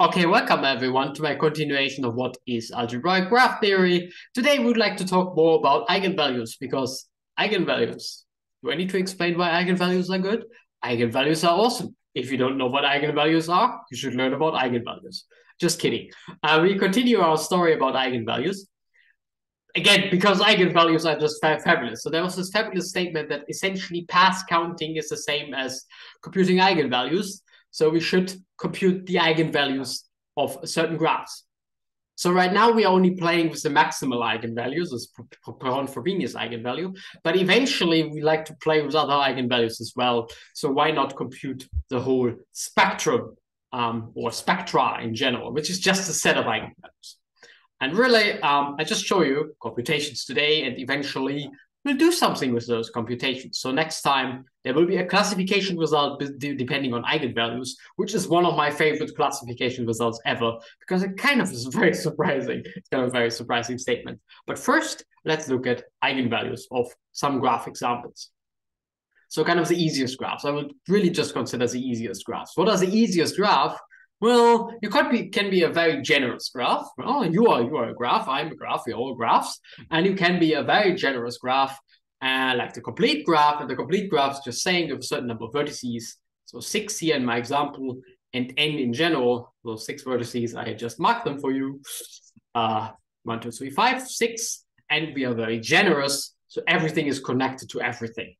Okay, welcome everyone to my continuation of what is algebraic graph theory. Today we would like to talk more about eigenvalues because eigenvalues. Do I need to explain why eigenvalues are good? Eigenvalues are awesome. If you don't know what eigenvalues are, you should learn about eigenvalues. Just kidding. Uh, we continue our story about eigenvalues. Again, because eigenvalues are just fabulous. So there was this fabulous statement that essentially path counting is the same as computing eigenvalues. So we should compute the eigenvalues of certain graphs. So right now we are only playing with the maximal eigenvalues, as Perron Frobenius eigenvalue, but eventually we like to play with other eigenvalues as well. So why not compute the whole spectrum um, or spectra in general, which is just a set of eigenvalues. And really, um, I just show you computations today, and eventually we'll do something with those computations. So next time there will be a classification result depending on eigenvalues, which is one of my favorite classification results ever because it kind of is very surprising. It's kind of a very surprising statement. But first, let's look at eigenvalues of some graph examples. So kind of the easiest graphs. I would really just consider the easiest graphs. What are the easiest graph? Well, you could be can be a very generous graph. Well, you are you are a graph. I'm a graph. We're all graphs, and you can be a very generous graph, uh, like the complete graph. And the complete graph is just saying you have a certain number of vertices. So six here in my example, and n in general. Those six vertices, I just marked them for you. Uh, one, two, three, five, six, and we are very generous. So everything is connected to everything.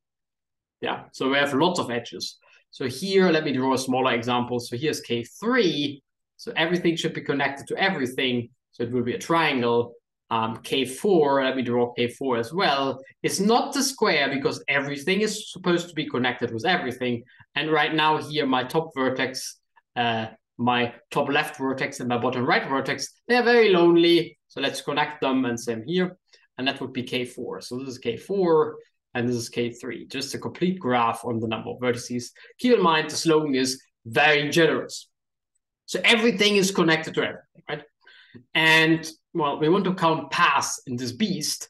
Yeah. So we have lots of edges. So here, let me draw a smaller example. So here's K3. So everything should be connected to everything. So it will be a triangle. Um, K4, let me draw K4 as well. It's not the square because everything is supposed to be connected with everything. And right now here, my top vertex, uh, my top left vertex and my bottom right vertex, they're very lonely. So let's connect them and same here. And that would be K4. So this is K4 and this is K3, just a complete graph on the number of vertices. Keep in mind, the slogan is very generous. So everything is connected to everything, right? And well, we want to count paths in this beast.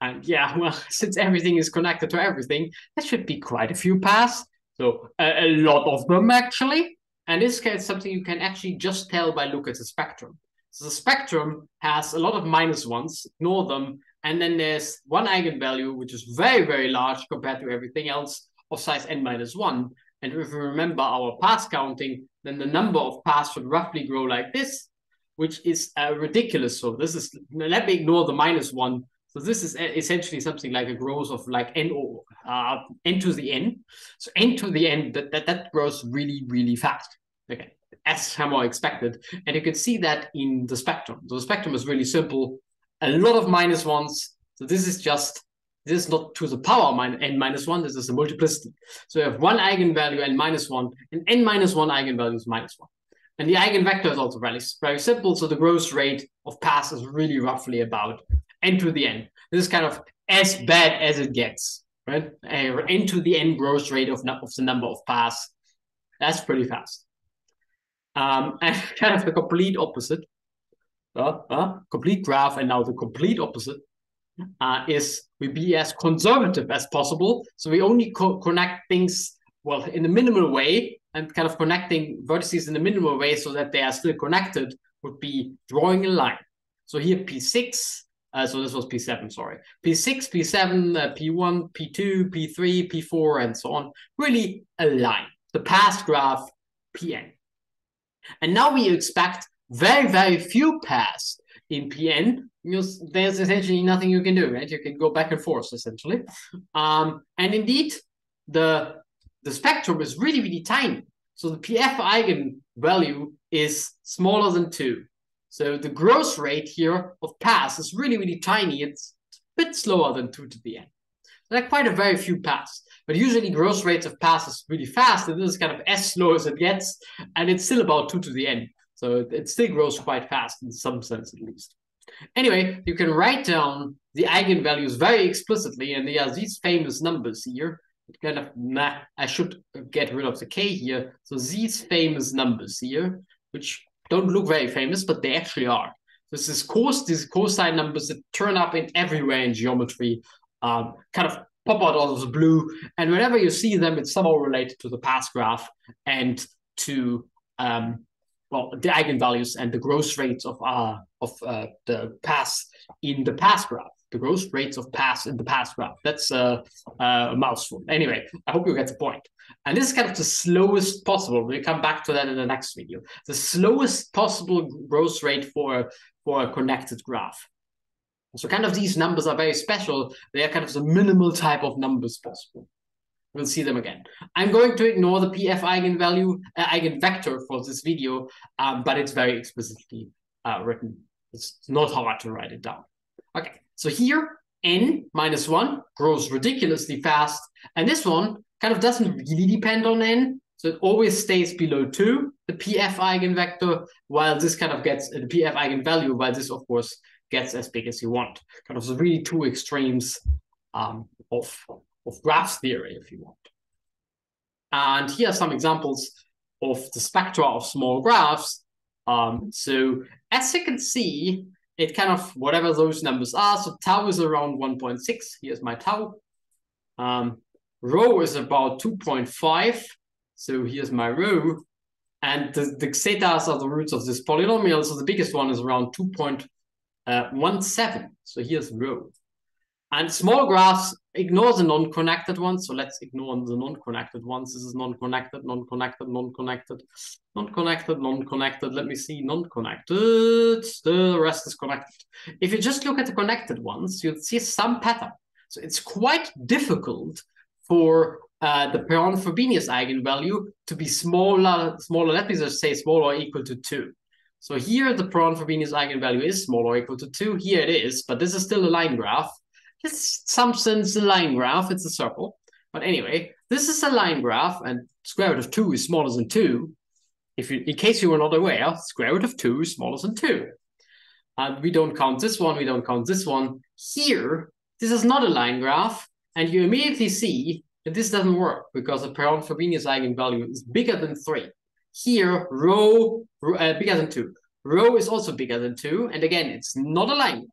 And yeah, well, since everything is connected to everything, there should be quite a few paths. So a, a lot of them actually. And this is something you can actually just tell by look at the spectrum. So the spectrum has a lot of minus ones, ignore them, and then there's one eigenvalue, which is very, very large compared to everything else of size n minus 1. And if we remember our path counting, then the number of paths should roughly grow like this, which is uh, ridiculous. So this is, let me ignore the minus 1. So this is essentially something like a growth of like n, or, uh, n to the n. So n to the n, that, that, that grows really, really fast. Okay, as somehow expected. And you can see that in the spectrum. So the spectrum is really simple a lot of minus ones. So this is just, this is not to the power min n minus one, this is a multiplicity. So you have one eigenvalue n minus one, and n minus one eigenvalue is minus one. And the eigenvector is also very, very simple. So the growth rate of paths is really roughly about n to the n. This is kind of as bad as it gets, right? Uh, n to the n growth rate of, of the number of paths. That's pretty fast. Um, and kind of the complete opposite uh, uh, complete graph, and now the complete opposite uh, is we be as conservative as possible. So we only co connect things well in the minimal way and kind of connecting vertices in the minimal way so that they are still connected would be drawing a line. So here P6, uh, so this was P7, sorry. P6, P7, uh, P1, P2, P3, P4, and so on. Really a line, the path graph Pn. And now we expect very, very few paths in PN because there's essentially nothing you can do, right? You can go back and forth essentially. Um, and indeed, the the spectrum is really, really tiny. So the PF eigenvalue is smaller than two. So the growth rate here of paths is really, really tiny. It's a bit slower than two to the n. There are quite a very few paths. But usually growth rates of paths is really fast, and this is kind of as slow as it gets, and it's still about two to the n. So it still grows quite fast in some sense at least. Anyway, you can write down the eigenvalues very explicitly, and they are these famous numbers here. Kind of, nah, I should get rid of the k here. So these famous numbers here, which don't look very famous, but they actually are. This is cos, these cosine numbers that turn up in everywhere in geometry, um, kind of pop out of the blue. And whenever you see them, it's somehow related to the path graph and to um, well, the eigenvalues and the growth rates of uh, of uh, the paths in the path graph, the growth rates of paths in the path graph. That's uh, a mouthful. Anyway, I hope you get the point. And this is kind of the slowest possible. We'll come back to that in the next video. The slowest possible growth rate for, for a connected graph. So kind of these numbers are very special. They are kind of the minimal type of numbers possible. We'll see them again. I'm going to ignore the PF eigenvalue, uh, eigenvector for this video, um, but it's very explicitly uh, written. It's not hard to write it down. Okay, so here n minus 1 grows ridiculously fast, and this one kind of doesn't really depend on n, so it always stays below 2, the PF eigenvector, while this kind of gets the PF eigenvalue, while this, of course, gets as big as you want. Kind of the really two extremes um, of of graphs theory, if you want. And here are some examples of the spectra of small graphs. Um, so as you can see, it kind of, whatever those numbers are, so tau is around 1.6. Here's my tau. Um, rho is about 2.5. So here's my rho. And the, the zetas are the roots of this polynomial. So the biggest one is around 2.17. Uh, so here's rho. And small graphs ignore the non-connected ones. So let's ignore the non-connected ones. This is non-connected, non-connected, non-connected, non-connected, non-connected. Let me see, non-connected. The rest is connected. If you just look at the connected ones, you'll see some pattern. So it's quite difficult for uh, the Perron-Frobenius eigenvalue to be smaller, smaller, let me just say smaller or equal to 2. So here the Perron-Frobenius eigenvalue is smaller or equal to 2. Here it is, but this is still a line graph. It's some sense a line graph, it's a circle. But anyway, this is a line graph, and square root of 2 is smaller than 2. If you, in case you were not aware, square root of 2 is smaller than 2. And we don't count this one, we don't count this one. Here, this is not a line graph, and you immediately see that this doesn't work because the Perron-Frobenius eigenvalue is bigger than 3. Here, rho, uh, bigger than 2. Rho is also bigger than 2, and again, it's not a line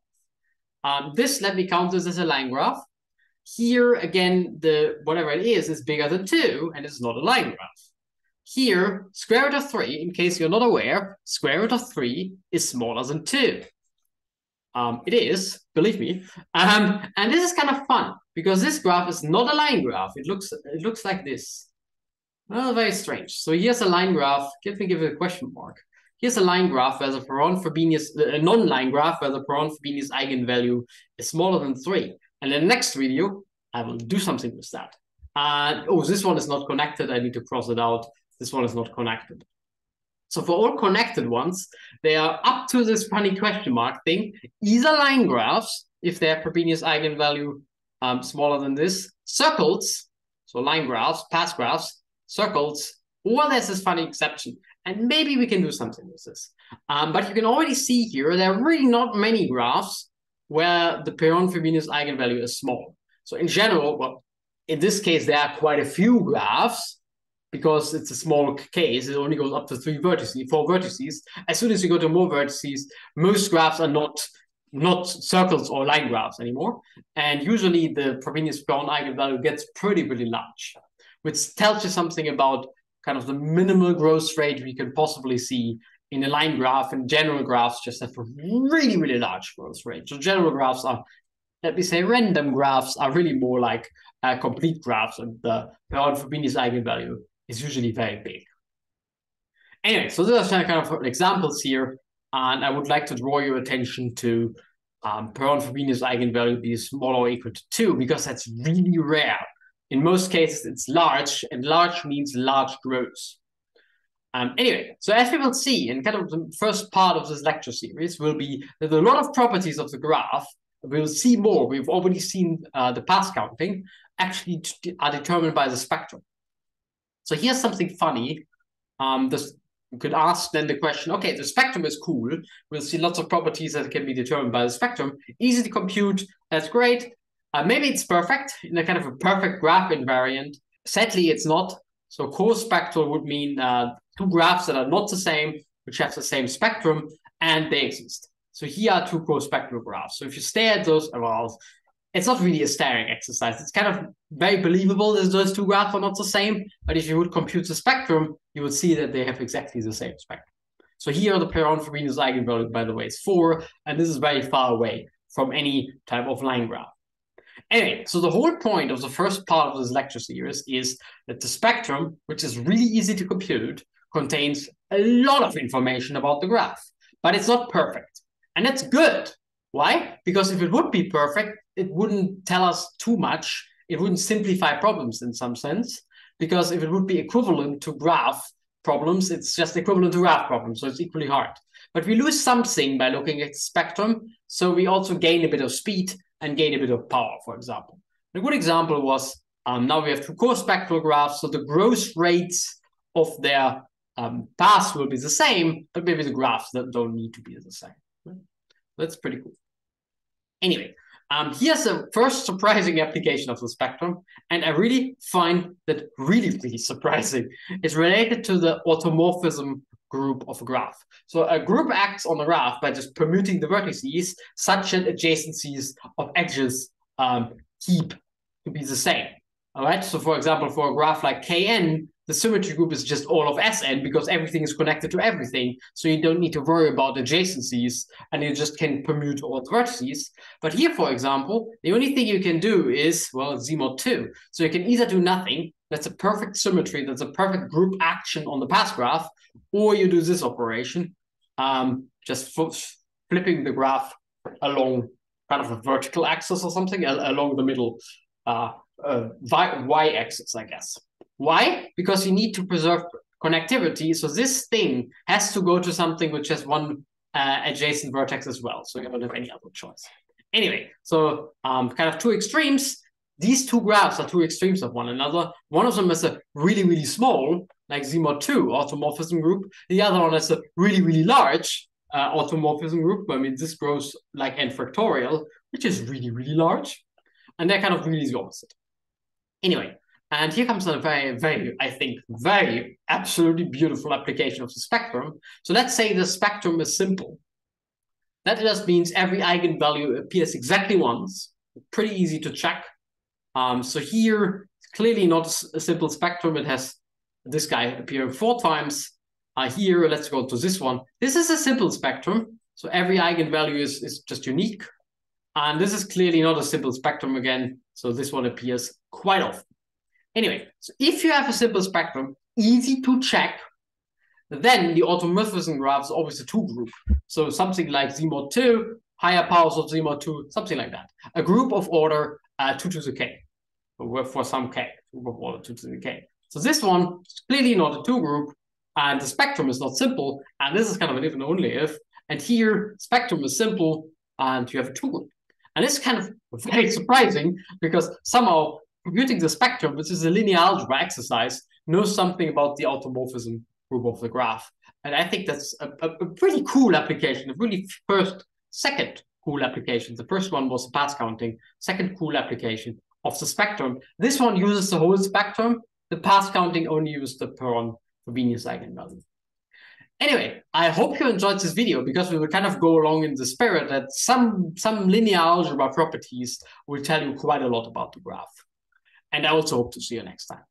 um, this, let me count this as a line graph. Here, again, the whatever it is, is bigger than 2, and it's not a line graph. Here, square root of 3, in case you're not aware, square root of 3 is smaller than 2. Um, it is, believe me. Um, and this is kind of fun, because this graph is not a line graph. It looks, it looks like this. Well, very strange. So here's a line graph. Let me give it a question mark. Here's a line graph where the Perron-Frobenius, a non-line graph where the Perron-Frobenius eigenvalue is smaller than 3. And in the next video, I will do something with that. Uh, oh, this one is not connected. I need to cross it out. This one is not connected. So for all connected ones, they are up to this funny question mark thing, either line graphs, if they have Frobenius eigenvalue um, smaller than this, circles, so line graphs, path graphs, circles, or there's this funny exception and maybe we can do something with this. Um, but you can already see here, there are really not many graphs where the Perron-Frobenius eigenvalue is small. So in general, well, in this case, there are quite a few graphs because it's a small case. It only goes up to three vertices, four vertices. As soon as you go to more vertices, most graphs are not not circles or line graphs anymore. And usually the Frobenius Perron eigenvalue gets pretty, pretty large, which tells you something about kind of the minimal growth rate we can possibly see in a line graph and general graphs just have a really, really large growth rate. So general graphs are, let me say, random graphs are really more like uh, complete graphs and the Perron-Frobenius eigenvalue is usually very big. Anyway, so these are kind of examples here, and I would like to draw your attention to um, Perron-Frobenius eigenvalue be smaller or equal to 2 because that's really rare in most cases, it's large, and large means large growth. Um, anyway, so as we will see in kind of the first part of this lecture series will be that a lot of properties of the graph, we'll see more. We've already seen uh, the path counting actually are determined by the spectrum. So here's something funny. Um, this, you could ask then the question, okay, the spectrum is cool. We'll see lots of properties that can be determined by the spectrum. Easy to compute, that's great. Uh, maybe it's perfect in a kind of a perfect graph invariant. Sadly, it's not. So co-spectral would mean uh, two graphs that are not the same, which have the same spectrum, and they exist. So here are two co-spectral graphs. So if you stare at those, well, it's not really a staring exercise. It's kind of very believable that those two graphs are not the same. But if you would compute the spectrum, you would see that they have exactly the same spectrum. So here the Perron Frobenius eigenvalue, by the way, is four, and this is very far away from any type of line graph. Anyway, so the whole point of the first part of this lecture series is that the spectrum, which is really easy to compute, contains a lot of information about the graph, but it's not perfect. And that's good. Why? Because if it would be perfect, it wouldn't tell us too much. It wouldn't simplify problems in some sense, because if it would be equivalent to graph problems, it's just equivalent to graph problems, so it's equally hard. But we lose something by looking at the spectrum, so we also gain a bit of speed and gain a bit of power, for example. A good example was um, now we have two co-spectral graphs, so the growth rates of their um, paths will be the same, but maybe the graphs that don't need to be the same. That's pretty cool. Anyway, um, here's the first surprising application of the spectrum, and I really find that really, really surprising. It's related to the automorphism group of a graph. So a group acts on a graph by just permuting the vertices such that adjacencies of edges um, keep to be the same. All right. So for example, for a graph like Kn, the symmetry group is just all of Sn because everything is connected to everything. So you don't need to worry about adjacencies and you just can permute all the vertices. But here, for example, the only thing you can do is, well, Zmod 2. So you can either do nothing, that's a perfect symmetry, that's a perfect group action on the path graph, or you do this operation, um, just flipping the graph along kind of a vertical axis or something, along the middle uh, uh, y-axis, I guess. Why? Because you need to preserve connectivity. So this thing has to go to something which has one uh, adjacent vertex as well. So you don't have any other choice. Anyway, so um, kind of two extremes. These two graphs are two extremes of one another. One of them is a really, really small, like Zmod 2 automorphism group. The other one is a really, really large uh, automorphism group. I mean, this grows like n factorial, which is really, really large. And they're kind of really the opposite. Anyway, and here comes a very, very, I think, very absolutely beautiful application of the spectrum. So let's say the spectrum is simple. That just means every eigenvalue appears exactly once. Pretty easy to check. Um, so here, clearly not a simple spectrum. It has this guy appearing four times. Uh, here, let's go to this one. This is a simple spectrum. So every eigenvalue is, is just unique. And this is clearly not a simple spectrum again. So this one appears quite often. Anyway, so if you have a simple spectrum, easy to check, then the automorphism graph is always a two group. So something like Z mod 2, higher powers of Z mod 2, something like that. A group of order uh, 2 to the k, for some k, group of order 2 to the k. So this one is clearly not a two group, and the spectrum is not simple, and this is kind of an if and only if. And here, spectrum is simple, and you have a two group. And it's kind of very surprising because somehow computing the spectrum, which is a linear algebra exercise, knows something about the automorphism group of the graph. And I think that's a, a, a pretty cool application, a really first, second cool application. The first one was the path counting, second cool application of the spectrum. This one uses the whole spectrum. The path counting only uses the Perron Frobenius eigenvalue. Anyway, I hope you enjoyed this video because we will kind of go along in the spirit that some, some linear algebra properties will tell you quite a lot about the graph. And I also hope to see you next time.